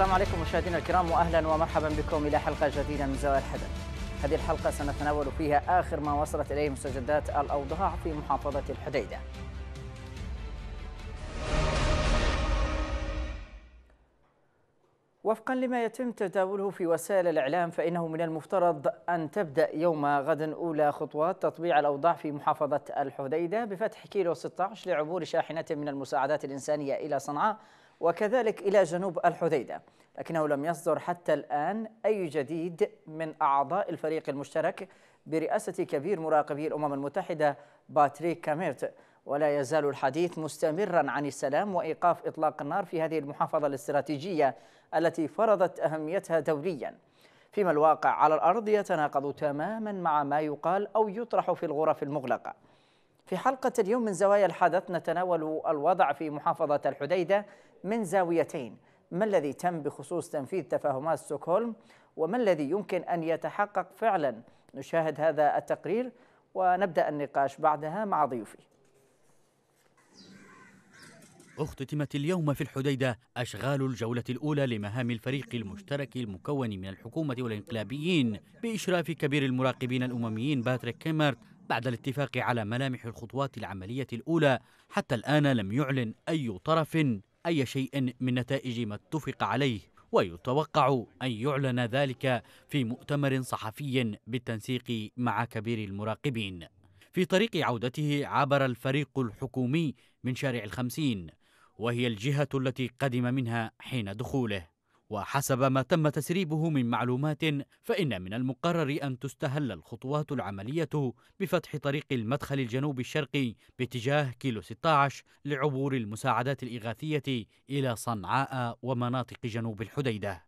السلام عليكم مشاهدينا الكرام واهلا ومرحبا بكم إلى حلقة جديدة من زوايا الحدث. هذه الحلقة سنتناول فيها آخر ما وصلت إليه مستجدات الأوضاع في محافظة الحديدة. وفقا لما يتم تداوله في وسائل الإعلام فإنه من المفترض أن تبدأ يوم غد أولى خطوات تطبيع الأوضاع في محافظة الحديدة بفتح كيلو 16 لعبور شاحنة من المساعدات الإنسانية إلى صنعاء وكذلك إلى جنوب الحديدة لكنه لم يصدر حتى الآن أي جديد من أعضاء الفريق المشترك برئاسة كبير مراقبي الأمم المتحدة باتريك كاميرت. ولا يزال الحديث مستمرا عن السلام وإيقاف إطلاق النار في هذه المحافظة الاستراتيجية التي فرضت أهميتها دوليا. فيما الواقع على الأرض يتناقض تماما مع ما يقال أو يطرح في الغرف المغلقة. في حلقة اليوم من زوايا الحدث نتناول الوضع في محافظة الحديدة من زاويتين. ما الذي تم بخصوص تنفيذ تفاهمات ستوكهولم؟ وما الذي يمكن أن يتحقق فعلا؟ نشاهد هذا التقرير ونبدأ النقاش بعدها مع ضيوفي. اختتمت اليوم في الحديدة أشغال الجولة الأولى لمهام الفريق المشترك المكون من الحكومة والإنقلابيين بإشراف كبير المراقبين الأمميين باتريك كيمرت بعد الاتفاق على ملامح الخطوات العملية الأولى. حتى الآن لم يعلن أي طرف. أي شيء من نتائج ما اتفق عليه ويتوقع أن يعلن ذلك في مؤتمر صحفي بالتنسيق مع كبير المراقبين. في طريق عودته عبر الفريق الحكومي من شارع الخمسين وهي الجهة التي قدم منها حين دخوله. وحسب ما تم تسريبه من معلومات فإن من المقرر أن تستهل الخطوات العملية بفتح طريق المدخل الجنوبي الشرقي باتجاه كيلو 16 لعبور المساعدات الإغاثية إلى صنعاء ومناطق جنوب الحديدة.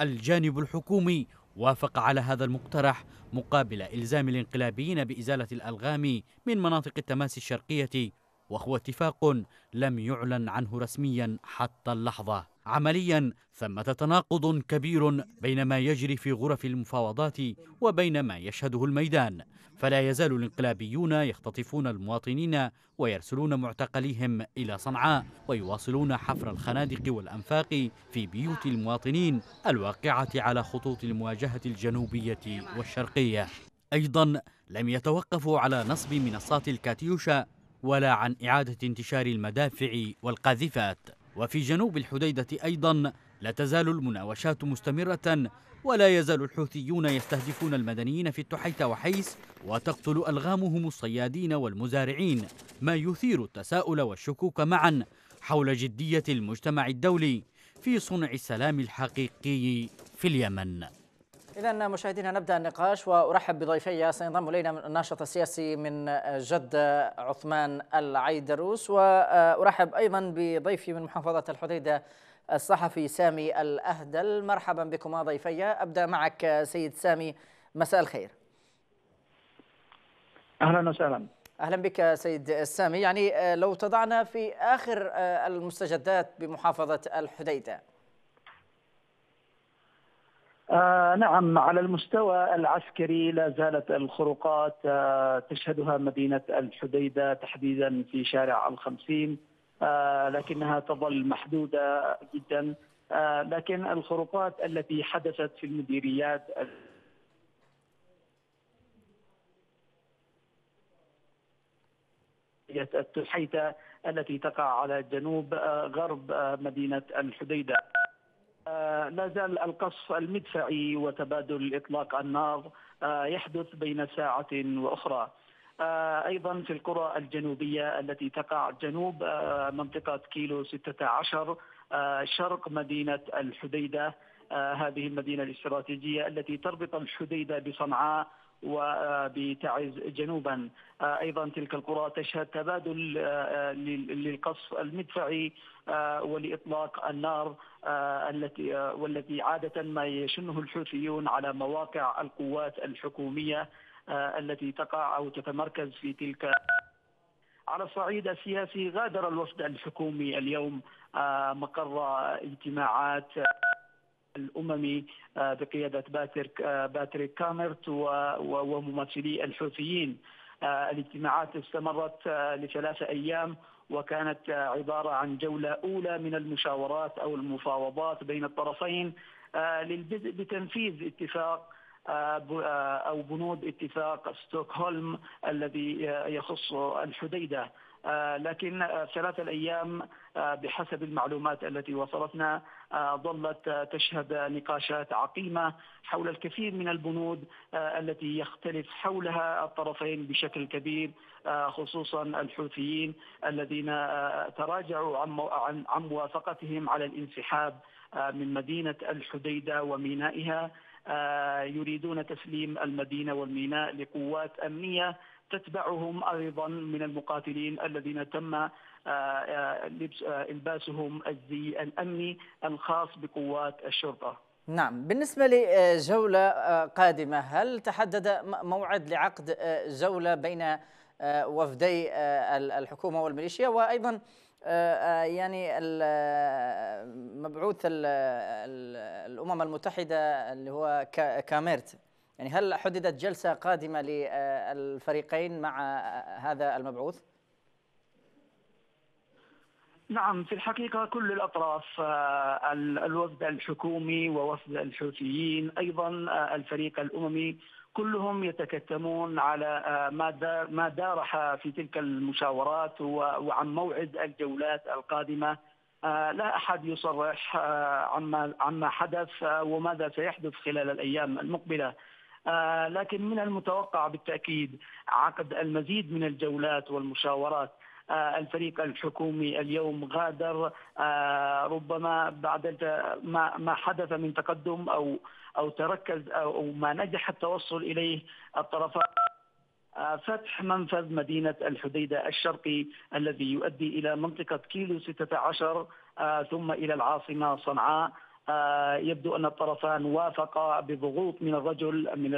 الجانب الحكومي وافق على هذا المقترح مقابل إلزام الانقلابيين بإزالة الألغام من مناطق التماس الشرقية وهو اتفاق لم يعلن عنه رسميا حتى اللحظة عمليا ثمة تناقض كبير بين ما يجري في غرف المفاوضات وبين ما يشهده الميدان. فلا يزال الانقلابيون يختطفون المواطنين ويرسلون معتقليهم إلى صنعاء ويواصلون حفر الخنادق والأنفاق في بيوت المواطنين الواقعة على خطوط المواجهة الجنوبية والشرقية. أيضا لم يتوقفوا على نصب منصات الكاتيوشا ولا عن إعادة انتشار المدافع والقاذفات. وفي جنوب الحديدة أيضا لا تزال المناوشات مستمرة ولا يزال الحوثيون يستهدفون المدنيين في التحيت وحيس وتقتل ألغامهم الصيادين والمزارعين ما يثير التساؤل والشكوك معا حول جدية المجتمع الدولي في صنع السلام الحقيقي في اليمن. إذا مشاهدينا نبدأ النقاش وأرحب بضيفي سينضم إلينا الناشط السياسي من جدة عثمان العيدروس. وأرحب أيضا بضيفي من محافظة الحديدة الصحفي سامي الأهدل. مرحبا بكما ضيفي. أبدأ معك سيد سامي. مساء الخير. أهلا وسهلا. أهلا بك سيد سامي. يعني لو تضعنا في آخر المستجدات بمحافظة الحديدة آه نعم على المستوى العسكري لا زالت الخروقات آه تشهدها مدينة الحديدة تحديدا في شارع الخمسين آه لكنها تظل محدودة جدا آه لكن الخروقات التي حدثت في المديريات التحيتة التي تقع على جنوب آه غرب آه مدينة الحديدة. لا زال القصف المدفعي وتبادل إطلاق النار يحدث بين ساعة وأخرى. أيضا في القرى الجنوبية التي تقع جنوب منطقة كيلو 16 شرق مدينة الحديدة هذه المدينة الاستراتيجية التي تربط الحديدة بصنعاء وبتعز جنوبا. أيضا تلك القرى تشهد تبادل للقصف المدفعي ولإطلاق النار التي والتي عادة ما يشنه الحوثيون على مواقع القوات الحكومية التي تقع أو تتمركز في تلك على الصعيد السياسي. غادر الوفد الحكومي اليوم مقر اجتماعات الاممي بقيادة باتريك باتريك كامرت وممثلي الحوثيين. الاجتماعات استمرت لثلاثة أيام وكانت عبارة عن جولة أولى من المشاورات أو المفاوضات بين الطرفين للبدء بتنفيذ اتفاق أو بنود اتفاق ستوكهولم الذي يخص الحديدة. آه، لكن ثلاثة الأيام آه، بحسب المعلومات التي وصلتنا آه، ظلت تشهد نقاشات عقيمة حول الكثير من البنود التي يختلف حولها الطرفين بشكل كبير خصوصا الحوثيين الذين تراجعوا عن عن موافقتهم على الانسحاب من مدينة الحديدة ومينائها يريدون تسليم المدينة والميناء لقوات أمنية تتبعهم أيضا من المقاتلين الذين تم آه، آه، آه، إلباسهم الزي الأمني الخاص بقوات الشرطة. نعم. بالنسبة لجولة قادمة هل تحدد موعد لعقد جولة بين وفدي الحكومة والميليشيا؟ وأيضا يعني مبعوث الأمم المتحدة اللي هو كاميرت. يعني هل حددت جلسة قادمة للفريقين مع هذا المبعوث؟ نعم في الحقيقة كل الأطراف آه، الوفد الحكومي ووفد الحوثيين أيضا آه، الفريق الأممي كلهم يتكتمون على آه، ما دارح في تلك المشاورات وعن موعد الجولات القادمة لا أحد يصرح عما عما حدث وماذا سيحدث خلال الأيام المقبلة لكن من المتوقع بالتأكيد عقد المزيد من الجولات والمشاورات. آه، الفريق الحكومي اليوم غادر. آه، ربما بعد ما حدث من تقدم أو أو تركز أو ما نجح التوصل إليه الطرفان. فتح منفذ مدينة الحديدة الشرقي الذي يؤدي إلى منطقة كيلو 16 ثم إلى العاصمة صنعاء. آه، يبدو أن الطرفان وافقا بضغوط من الرجل من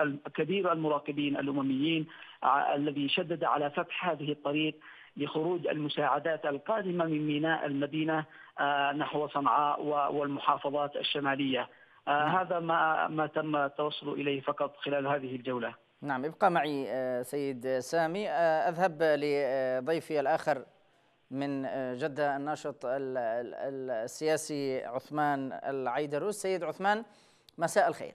الكبير المراقبين الأمميين آه، الذي شدد على فتح هذه الطريق لخروج المساعدات القادمة من ميناء المدينة آه، نحو صنعاء والمحافظات الشمالية. نعم. هذا ما ما تم التوصل إليه فقط خلال هذه الجولة. نعم ابقى معي سيد سامي أذهب لضيفي الآخر من آه، جدة الناشط السياسي عثمان العيدروس سيد عثمان مساء الخير.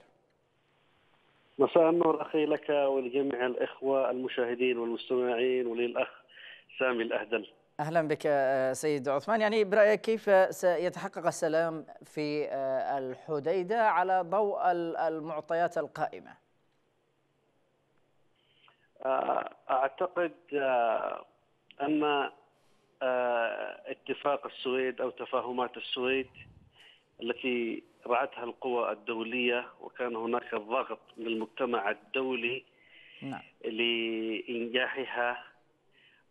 مساء النور أخي لك ولجميع الإخوة المشاهدين والمستمعين وللأخ سامي الأهدل. أهلا بك آه، سيد عثمان. يعني برأيك كيف سيتحقق السلام في آه، الحديدة على ضوء المعطيات القائمة؟ أعتقد أن اتفاق السويد أو تفاهمات السويد التي رعتها القوى الدولية وكان هناك ضغط من المجتمع الدولي نعم. لإنجاحها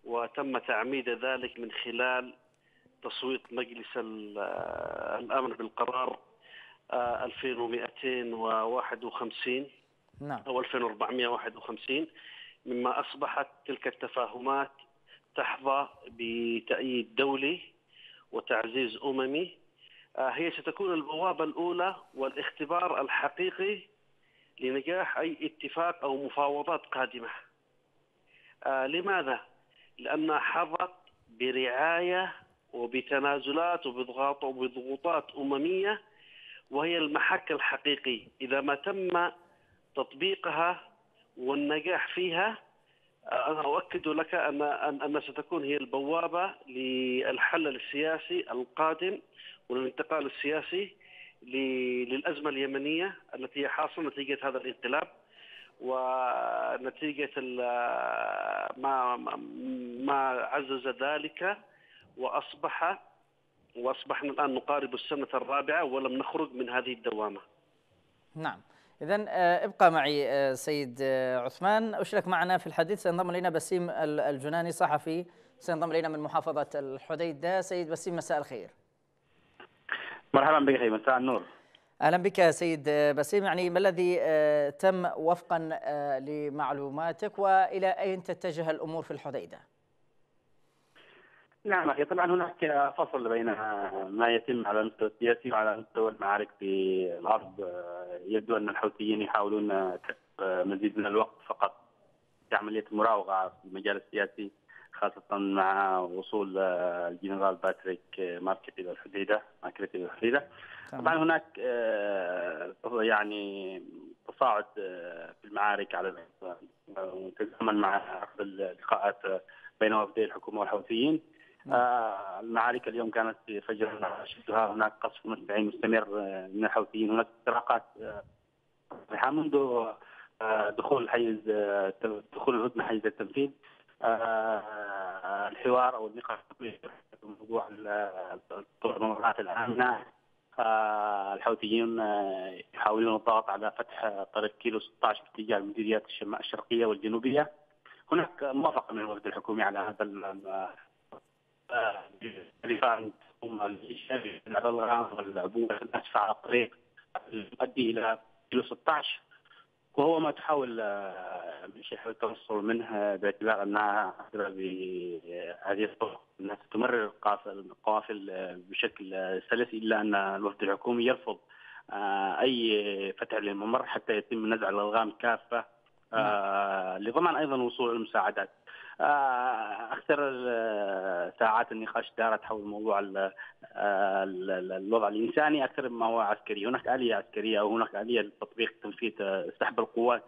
وتم تعميد ذلك من خلال تصويت مجلس آه، الأمن بالقرار 2251 آه، نعم. أو 2451 مما أصبحت تلك التفاهمات تحظى بتأييد دولي وتعزيز أممي. آه، هي ستكون البوابة الأولى والاختبار الحقيقي لنجاح أي اتفاق أو مفاوضات قادمة. آه، لماذا؟ لأنها حظت برعاية وبتنازلات وبضغوطات أممية وهي المحك الحقيقي. إذا ما تم تطبيقها والنجاح فيها أؤكد لك أن أن ستكون هي البوابة للحل السياسي القادم وللانتقال السياسي للأزمة اليمنية التي هي حاصلة نتيجة هذا الانقلاب ونتيجة ما ما عزز ذلك وأصبح وأصبحنا الآن نقارب السنة الرابعة ولم نخرج من هذه الدوامة. نعم. إذا آه، ابقى معي آه، سيد آه، عثمان. أشرك معنا في الحديث سينضم إلينا بسيم الجناني صحفي سينضم إلينا من محافظة الحديدة سيد بسيم مساء الخير. مرحبا بك أخي مساء النور. أهلا بك سيد بسيم. يعني ما الذي تم وفقا لمعلوماتك وإلى أين تتجه الأمور في الحديدة؟ نعم أخي طبعا هناك فصل بين ما يتم على المستوى السياسي وعلى مستوى المعارك في الأرض يبدو أن الحوثيين يحاولون كسب مزيد من الوقت فقط في عملية المراوغه في المجال السياسي خاصة مع وصول الجنرال باتريك كاميرت إلى الحديدة كاميرت إلى الحديدة. طبعا هناك يعني تصاعد في المعارك على تزامن مع عقد اللقاءات بين وفدي الحكومة والحوثيين. آه المعارك اليوم كانت فجر شدها هناك قصف مدفعي مستمر من الحوثيين. هناك اختراقات آه منذ آه دخول حيز دخول الهدنة حيز التنفيذ الحوار أو النقاش في موضوع الممرات الآمنة. الحوثيون يحاولون الضغط على فتح طريق كيلو 16 باتجاه المديريات الشرقية والجنوبية. هناك موافقة من الوفد الحكومي على هذا الرفان على الغام والعبوه الناشفه على الطريق يؤدي إلى كيلو 16 وهو ما تحاول شيء التوصل منها باعتبار انها بهذه الطرق انها تمرر القوافل بشكل سلس الا ان الوفد الحكومي يرفض اي فتح للممر حتى يتم نزع الالغام كافه لضمان أيضا وصول المساعدات. أكثر ساعات النقاش دارت حول موضوع الوضع الإنساني أكثر مما هو عسكري، هناك آلية عسكرية أو هناك آلية لتطبيق تنفيذ سحب القوات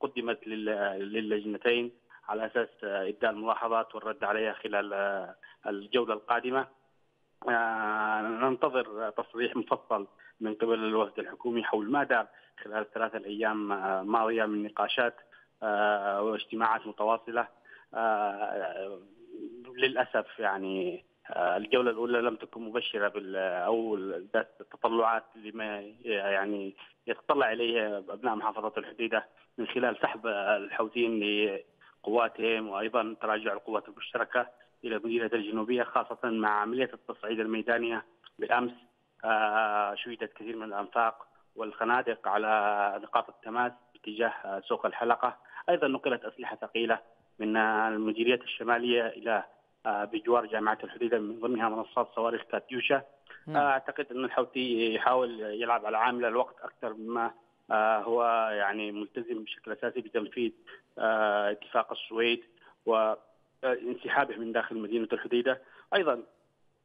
قدمت للجنتين على أساس إبداء الملاحظات والرد عليها خلال الجولة القادمة. ننتظر تصريح مفصل من قبل الوفد الحكومي حول ما دار خلال الثلاثة الأيام الماضية من نقاشات واجتماعات متواصلة للأسف يعني الجولة الأولى لم تكن مبشرة بال أو ذات التطلعات لما يعني يتطلع إليه أبناء محافظة الحديدة من خلال سحب الحوثيين لقواتهم وأيضا تراجع القوات المشتركة إلى المدينة الجنوبية خاصة مع عملية التصعيد الميدانية. بالأمس شهدت كثير من الأنفاق والخنادق على نقاط التماس باتجاه سوق الحلقة. أيضا نقلت أسلحة ثقيلة من المديرية الشمالية إلى بجوار جامعة الحديدة من ضمنها منصات صواريخ كاتيوشا أعتقد أن الحوثي يحاول يلعب على عامل الوقت أكثر مما هو يعني ملتزم بشكل أساسي بتنفيذ اتفاق السويد وانسحابه من داخل مدينة الحديدة. أيضا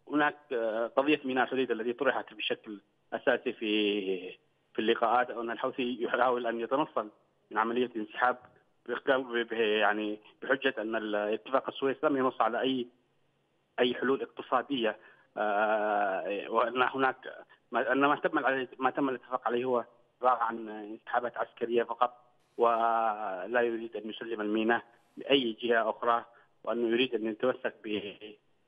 هناك قضية ميناء الحديدة التي طرحت بشكل أساسي في في اللقاءات أن الحوثي يحاول أن يتنصل من عملية انسحاب يعني بحجة أن اتفاق السويس لم ينص على أي أي حلول اقتصادية. وأن هناك أن ما تم ما تم الاتفاق عليه هو عبارة عن انسحابات عسكرية فقط ولا يريد أن يسلم الميناء لاي جهة أخرى وأنه يريد أن يتمسك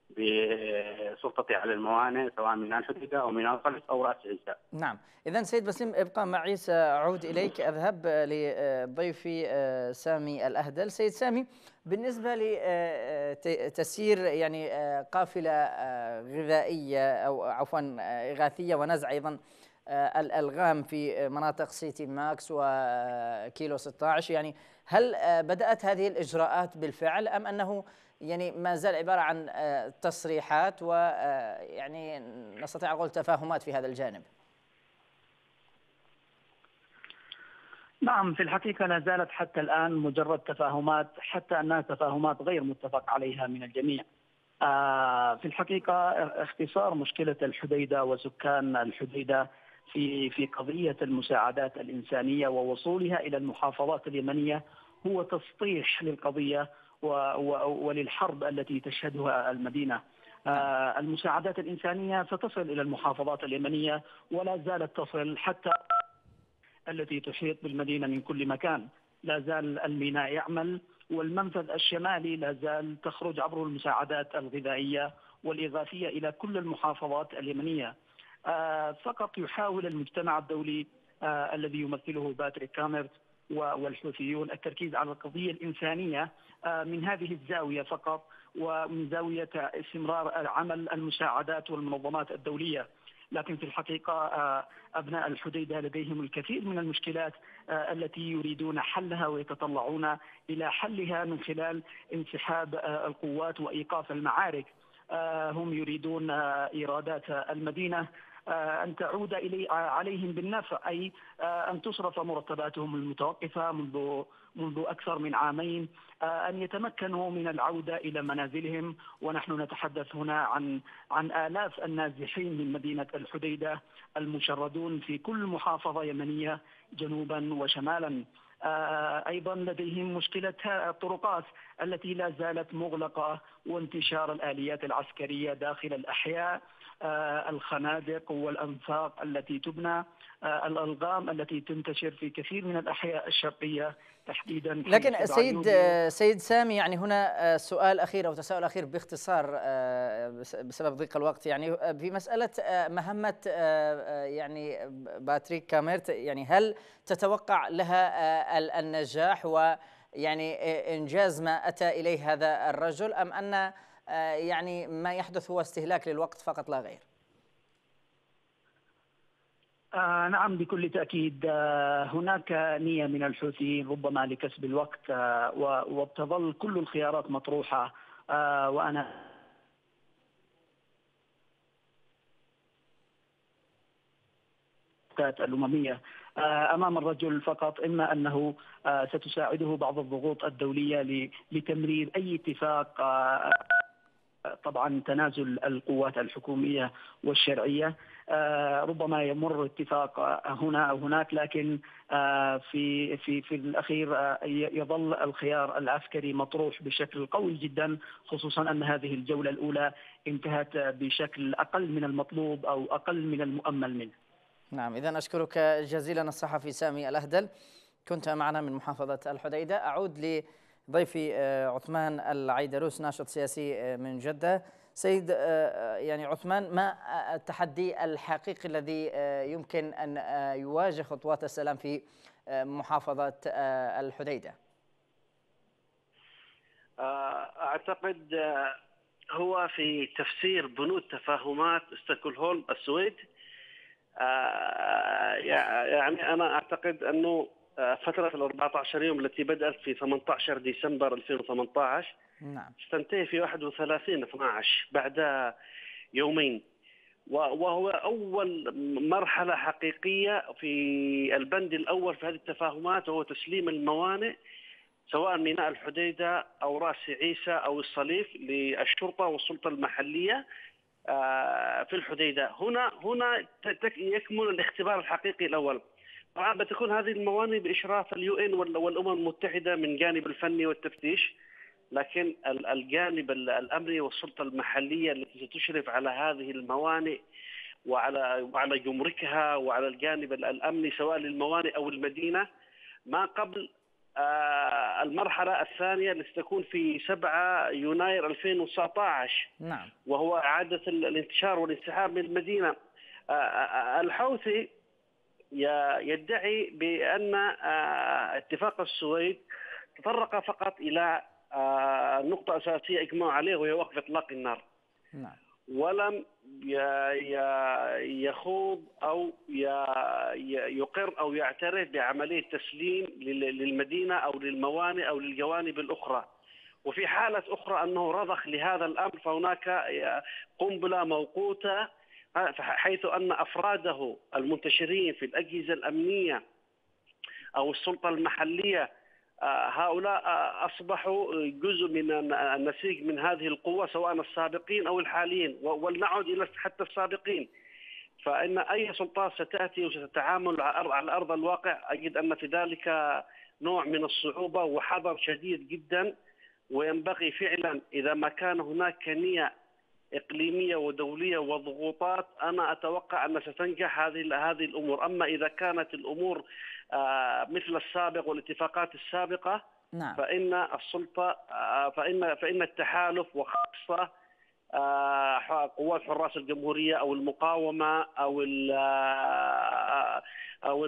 بسلطته على الموانئ سواء من الحديدة أو من القلب أو رأس عيسى. نعم، اذا سيد بسيم ابقى معي سأعود إليك. أذهب لضيفي سامي الأهدل، سيد سامي بالنسبة لتسيير يعني قافلة غذائية أو عفوا إغاثية ونزع أيضا الألغام في مناطق سيتي ماكس وكيلو 16 يعني هل بدأت هذه الإجراءات بالفعل أم أنه يعني ما زال عبارة عن تصريحات ويعني نستطيع نقول تفاهمات في هذا الجانب. نعم في الحقيقة لا زالت حتى الآن مجرد تفاهمات حتى أنها تفاهمات غير متفق عليها من الجميع. في الحقيقة اختصار مشكلة الحديدة وسكان الحديدة في في قضية المساعدات الإنسانية ووصولها إلى المحافظات اليمنية هو تسطيح للقضية وللحرب التي تشهدها المدينة. المساعدات الإنسانية ستصل إلى المحافظات اليمنية ولا زالت تصل حتى التي تحيط بالمدينة من كل مكان. لا زال الميناء يعمل والمنفذ الشمالي لا زال تخرج عبر المساعدات الغذائية والإغاثية إلى كل المحافظات اليمنية. فقط يحاول المجتمع الدولي الذي يمثله باتريك كامرت والحوثيون التركيز على القضية الإنسانية من هذه الزاوية فقط ومن زاوية استمرار عمل المساعدات والمنظمات الدولية. لكن في الحقيقة أبناء الحديدة لديهم الكثير من المشكلات التي يريدون حلها ويتطلعون إلى حلها من خلال انسحاب القوات وإيقاف المعارك. هم يريدون إيرادات المدينة أن تعود إلي عليهم بالنفع أي أن تصرف مرتباتهم المتوقفة منذ منذ أكثر من عامين أن يتمكنوا من العودة إلى منازلهم. ونحن نتحدث هنا عن عن آلاف النازحين من مدينة الحديدة المشردون في كل محافظة يمنية جنوبا وشمالا. أيضا لديهم مشكلة الطرقات التي لا زالت مغلقة وانتشار الآليات العسكرية داخل الأحياء. آه، الخنادق والأنفاق التي تبنى آه، الألغام التي تنتشر في كثير من الأحياء الشرقية تحديدا لكن سيد آه، سيد سامي يعني هنا سؤال أخير أو تساؤل أخير باختصار بسبب ضيق الوقت يعني في مسألة مهمة يعني باتريك كاميرت يعني هل تتوقع لها النجاح و يعني إنجاز ما أتى إليه هذا الرجل أن آه، يعني ما يحدث هو استهلاك للوقت فقط لا غير. آه نعم بكل تأكيد. آه هناك نية من الحوثيين ربما لكسب الوقت آه وتظل كل الخيارات مطروحة. آه وأنا الأممية. آه، أمام الرجل فقط إما أنه ستساعده بعض الضغوط الدولية لتمرير أي اتفاق طبعا تنازل القوات الحكومية والشرعية. آه، ربما يمر اتفاق هنا أو هناك لكن آه، في في في الأخير آه، يظل الخيار العسكري مطروح بشكل قوي جدا خصوصا أن هذه الجولة الأولى انتهت بشكل أقل من المطلوب أو أقل من المؤمل منه. نعم اذا أشكرك جزيلا الصحفي سامي الأهدل. كنت معنا من محافظة الحديدة. أعود ل ضيفي آه، عثمان العيدروس ناشط سياسي آه، من جدة. سيد آه، يعني عثمان ما التحدي الحقيقي الذي يمكن أن يواجه خطوات السلام في محافظة الحديدة؟ أعتقد هو في تفسير بنود تفاهمات ستوكهولم السويد. يعني أنا أعتقد أنه فترة ال 14 يوم التي بدأت في 18 ديسمبر 2018 نعم. ستنتهي في 31 12 بعد يومين. وهو أول مرحلة حقيقية في البند الأول في هذه التفاهمات وهو تسليم الموانئ سواء ميناء الحديدة أو رأس عيسى أو الصليف للشرطة والسلطة المحلية آه، في الحديدة. هنا هنا يكمن الاختبار الحقيقي الأول. طبعا بتكون هذه الموانئ بإشراف اليو إن والأمم المتحدة من جانب الفني والتفتيش. لكن الجانب الأمني والسلطة المحلية التي ستشرف على هذه الموانئ وعلى وعلى جمركها وعلى الجانب الأمني سواء للموانئ أو المدينة. ما قبل آه، المرحلة الثانية التي ستكون في 7 يناير 2019 نعم. وهو إعادة الانتشار والانسحاب من المدينة. آه، آه، الحوثي يدعي بأن آه، اتفاق السويد تطرق فقط إلى آه، نقطة أساسية إجماع عليه وهي وقف إطلاق النار نعم. ولم يخوض أو يقر أو يعترف بعملية تسليم للمدينة أو للموانئ أو للجوانب الأخرى وفي حالة أخرى أنه رضخ لهذا الأمر فهناك قنبلة موقوتة حيث أن أفراده المنتشرين في الأجهزة الأمنية أو السلطة المحلية آه، هؤلاء آه، أصبحوا جزء من النسيج من هذه القوة سواء السابقين أو الحاليين. ولنعد إلى حتى السابقين. فإن أي سلطات ستأتي وستتعامل على أرض الواقع أجد أن في ذلك نوع من الصعوبة وحذر شديد جدا. وينبغي فعلا إذا ما كان هناك نية إقليمية ودولية وضغوطات أنا أتوقع أن ستنجح هذه هذه الأمور، أما إذا كانت الأمور آه، مثل السابق والاتفاقات السابقة نعم. فإن السلطة آه، فإن فإن التحالف وخاصة آه، قوات حراس الجمهورية أو المقاومة أو أو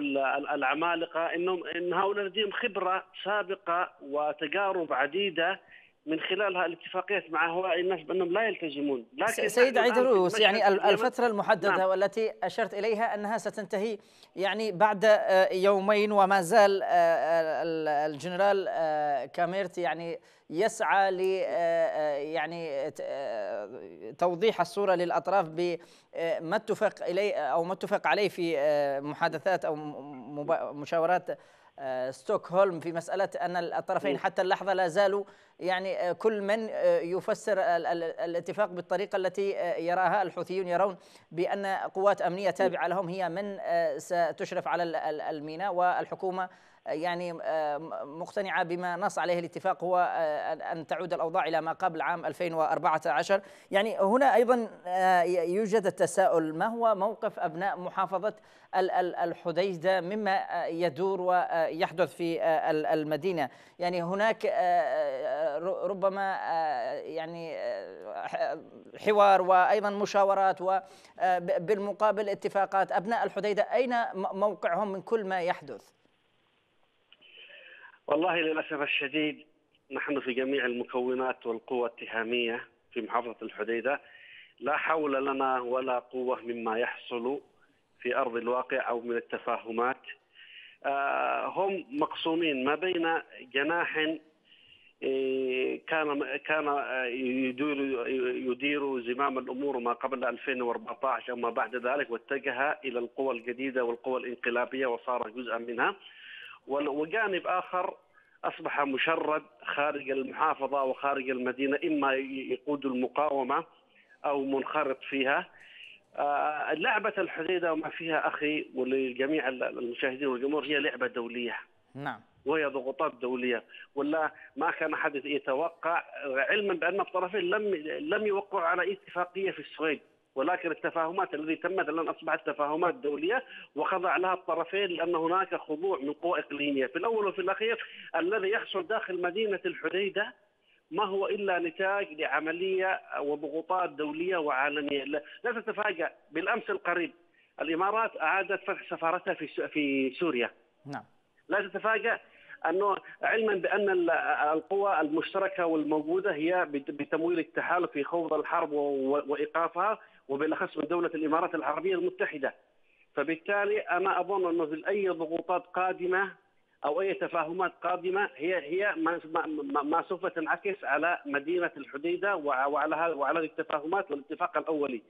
العمالقة إنهم إن هؤلاء لديهم خبرة سابقة وتجارب عديدة من خلالها الاتفاقيات مع هؤلاء الناس بأنهم لا يلتزمون لكن سيد عيدروس يعني الفترة المحددة نعم. والتي أشرت إليها أنها ستنتهي يعني بعد آه، يومين وما زال آه، الجنرال آه، كاميرت يعني يسعى ل يعني توضيح الصورة للأطراف بما اتفق إليه أو ما اتفق عليه في محادثات أو مشاورات ستوكهولم في مسألة أن الطرفين حتى اللحظة لا زالوا يعني كل من يفسر الاتفاق بالطريقة التي يراها الحوثيون يرون بأن قوات أمنية تابعة لهم هي من ستشرف على الميناء والحكومة يعني آه، مقتنعة بما نص عليه الاتفاق هو آه، أن تعود الأوضاع إلى ما قبل عام 2014 يعني هنا أيضا آه، يوجد التساؤل ما هو موقف أبناء محافظة الحديدة مما يدور ويحدث في المدينة؟ يعني هناك ربما يعني حوار وأيضا مشاورات وبالمقابل اتفاقات. أبناء الحديدة أين موقعهم من كل ما يحدث؟ والله للأسف الشديد نحن في جميع المكونات والقوى التهاميه في محافظة الحديدة. لا حول لنا ولا قوة مما يحصل في أرض الواقع أو من التفاهمات. آه، هم مقسومين ما بين جناح كان كان آه، يدير يدير زمام الأمور ما قبل 2014 اما بعد ذلك واتجه إلى القوى الجديدة والقوى الانقلابية وصار جزءا منها. وجانب آخر أصبح مشرد خارج المحافظة وخارج المدينة إما يقود المقاومة أو منخرط فيها. آه، لعبة الحديدة وما فيها أخي ولجميع المشاهدين والجمهور هي لعبة دولية. نعم. وهي ضغوطات دولية. ولا ما كان أحد يتوقع علما بأن الطرفين لم لم يوقعوا على اتفاقية في السويد. ولكن التفاهمات التي تمت الآن أصبحت تفاهمات دولية وخضع لها الطرفين لأن هناك خضوع من قوى إقليمية، في الأول وفي الأخير الذي يحصل داخل مدينة الحديدة ما هو إلا نتاج لعملية وضغوطات دولية وعالمية، لا تتفاجأ. بالأمس القريب الإمارات أعادت فتح سفارتها في في سوريا. نعم. لا تتفاجأ أنه علما بأن القوى المشتركة والموجودة هي بتمويل التحالف في خوض الحرب وإيقافها وبالأخص من دولة الإمارات العربية المتحدة. فبالتالي أنا أظن أنه في أي ضغوطات قادمة أو أي تفاهمات قادمة هي هي ما, ما, ما سوف تنعكس على مدينة الحديدة وعلى وعلى التفاهمات والاتفاق الأولي.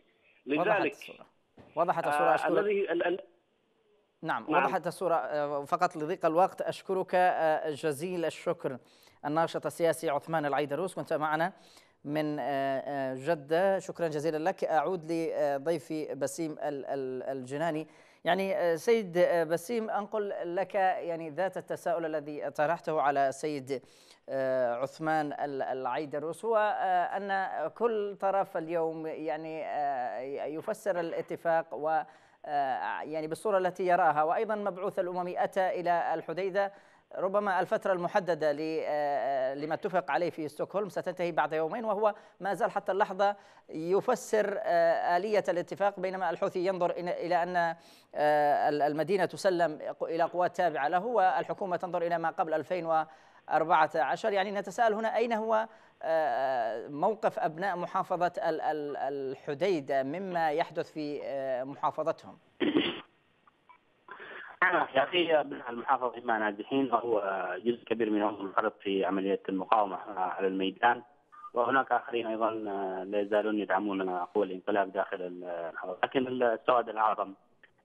لذلك وضحت الصورة, وضحت الصورة. آه الذي نعم, نعم. وضحت الصورة آه، فقط لضيق الوقت أشكرك آه، جزيل الشكر. الناشط السياسي عثمان العيدروس كنت معنا من آه، جدة. شكرا جزيلا لك. أعود لضيفي بسيم الجناني. يعني سيد بسيم أنقل لك يعني ذات التساؤل الذي طرحته على سيد عثمان العيدروس هو أن كل طرف اليوم يعني يفسر الاتفاق و يعني بالصورة التي يراها. وأيضا مبعوث الأممي أتى إلى الحديدة ربما الفترة المحددة آه، لما اتفق عليه في ستوكهولم ستنتهي بعد يومين وهو ما زال حتى اللحظة يفسر آه، آلية الاتفاق بينما الحوثي ينظر إلى أن المدينة تسلم إلى قوات تابعة له والحكومة تنظر إلى ما قبل 2014 يعني نتساءل هنا أين هو موقف أبناء محافظة الحديدة مما يحدث في آه، محافظتهم. نعم يا أخي أبناء المحافظة إما ناجحين أو جزء كبير منهم منخرط في عملية المقاومة على الميدان وهناك آخرين أيضا آه، لا يزالون يدعمون قوى الانقلاب داخل المحافظه لكن السواد الاعظم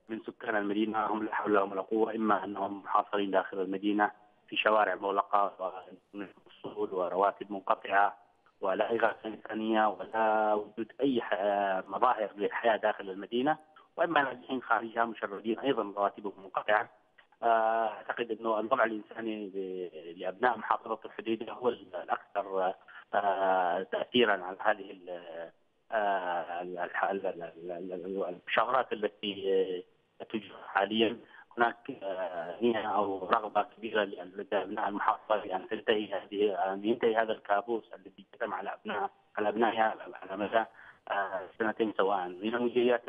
من سكان المدينة هم لا حول لهم ولا قوة إما أنهم محاصرين داخل المدينة في شوارع مغلقة وصول ورواتب منقطعة ولا إغاثة إنسانية ولا وجود أي مظاهر للحياة داخل المدينة وإما ناجحين خارجها مشردين أيضا رواتبهم منقطعة. آه، أعتقد أنه الوضع الإنساني لأبناء محافظة الحديدة هو الأكثر آه، تأثيرا على هذه آه، الشغلات التي تجرى حاليا. هناك نية أو رغبة كبيرة لدى أبناء المحافظة أن تنتهي هذه أن ينتهي هذا الكابوس الذي كتم على أبناء على ابنائها على مدى آه، سنتين سواء من المجريات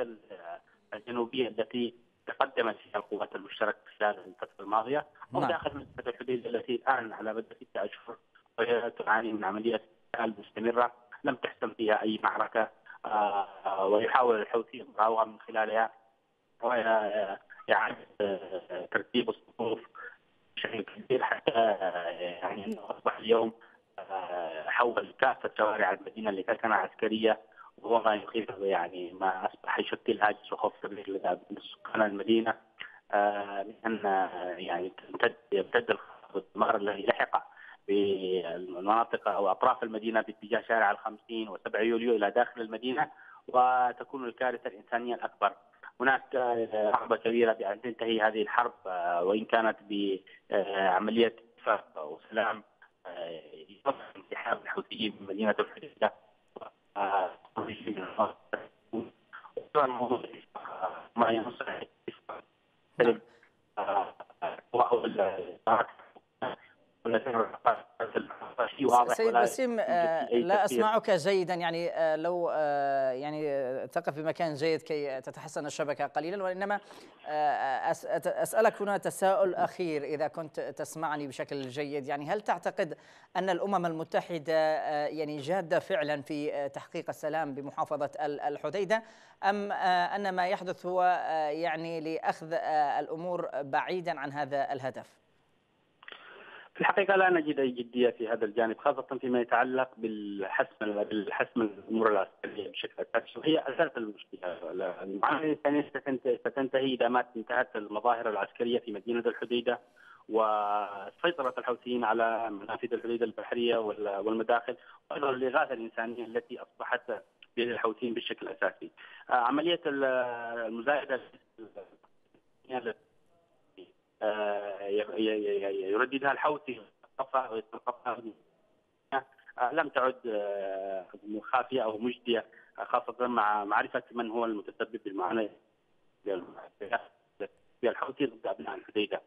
الجنوبية التي تقدمت فيها القوات المشتركة خلال الفترة الماضية أو نعم. داخل منطقة الحدود التي الآن على مدى ستة أشهر وهي تعاني من عمليات قتال مستمرة لم تحسم فيها أي معركة آه، ويحاول الحوثي المراوغه من خلالها إعادة آه، ترتيب الصفوف بشكل كبير حتى آه، يعني أنه أصبح اليوم آه، حول كافة شوارع المدينة لسكنة عسكرية وهو ما يخيف يعني ما أصبح يشكل هاجس وخوف كبير لدى سكان المدينة بان يعني تمتد يمتد الدمار الذي لحق بالمناطق أو أطراف المدينة باتجاه شارع الخمسين و7 يوليو إلى داخل المدينة وتكون الكارثة الإنسانية الأكبر. هناك رغبه كبيره بان تنتهي هذه الحرب وان كانت بعمليه اتفاق وسلام انسحاب الحوثيين من مدينه الحديده ما سيد بسيم آه، لا أسمعك جيدا. يعني آه، لو آه، يعني تقف بمكان جيد كي تتحسن الشبكة قليلا وإنما أسألك هنا تساؤل أخير إذا كنت تسمعني بشكل جيد. يعني هل تعتقد أن الأمم المتحدة يعني جادة فعلا في تحقيق السلام بمحافظة الحديدة أم أن ما يحدث هو يعني لأخذ الأمور بعيدا عن هذا الهدف؟ في الحقيقة لا نجد أي جدية في هذا الجانب خاصة فيما يتعلق بالحسم بالحسم الأمور العسكرية بشكل أساسي وهي أساس المشكلة. المعاملة الإنسانية ستنتهي إذا ما انتهت المظاهر العسكرية في مدينة الحديدة وسيطرة الحوثيين على منافذ الحديدة البحرية والمداخل وأيضا الإغاثة الإنسانية التي أصبحت بيد الحوثيين بشكل أساسي. عملية المزايدة يرددها الحوثي لم تعد خافيه أو مجدية خاصة مع معرفة من هو المتسبب بالمعاناة الحوثي ضد أبناء الحديدة.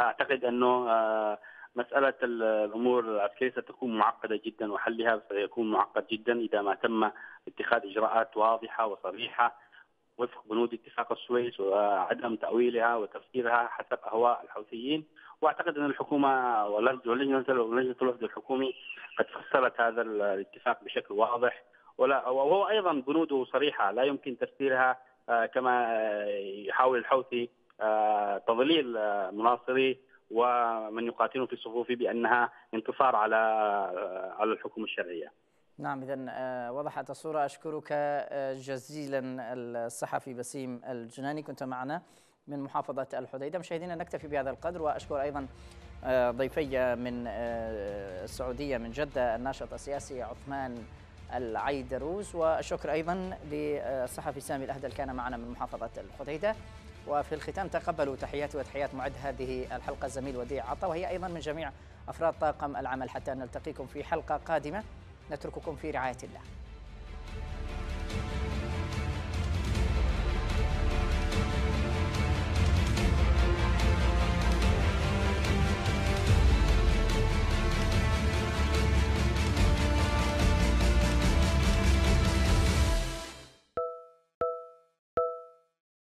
أعتقد أنه مسألة الأمور العسكرية ستكون معقدة جدا وحلها سيكون معقد جدا إذا ما تم اتخاذ إجراءات واضحة وصريحة وفق بنود اتفاق السويس وعدم تأويلها وتفسيرها حسب أهواء الحوثيين وأعتقد أن الحكومة ولجنه الوفد الحكومي قد فسرت هذا الاتفاق بشكل واضح ولا وهو أيضا بنوده صريحة لا يمكن تفسيرها آه، كما يحاول الحوثي آه، تضليل مناصري ومن يقاتلون في صفوفه بأنها انتصار على آه، على الحكومة الشرعية. نعم إذا آه، وضحت الصورة. أشكرك آه، جزيلا الصحفي بسيم الجناني. كنت معنا من محافظة الحديدة. مشاهدينا نكتفي بهذا القدر. وأشكر أيضا آه، ضيفي من السعودية من جدة الناشط السياسي عثمان العيدروس. والشكر أيضا للصحفي سامي الأهدل كان معنا من محافظة الحديدة. وفي الختام تقبلوا تحياتي وتحيات معد هذه الحلقة. الزميل وديع عطا وهي أيضا من جميع أفراد طاقم العمل. حتى نلتقيكم في حلقة قادمة. نترككم في رعاية الله.